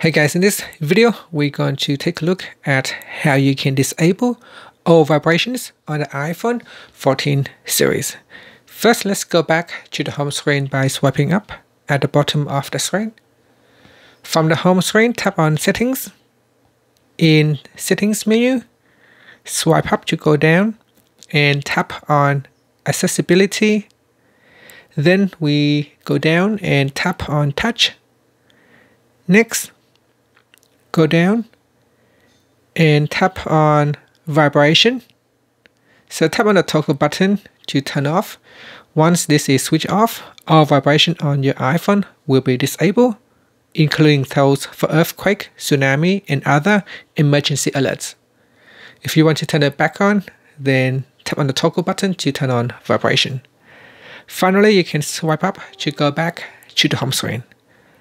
Hey guys, in this video, we're going to take a look at how you can disable all vibrations on the iPhone 14 series. First, let's go back to the home screen by swiping up at the bottom of the screen. From the home screen, tap on Settings. In Settings menu, swipe up to go down and tap on Accessibility. Then we go down and tap on Touch. Next, go down and tap on vibration. So tap on the toggle button to turn off. Once this is switched off, all vibration on your iPhone will be disabled, including those for earthquake, tsunami, and other emergency alerts. If you want to turn it back on, then tap on the toggle button to turn on vibration. Finally, you can swipe up to go back to the home screen.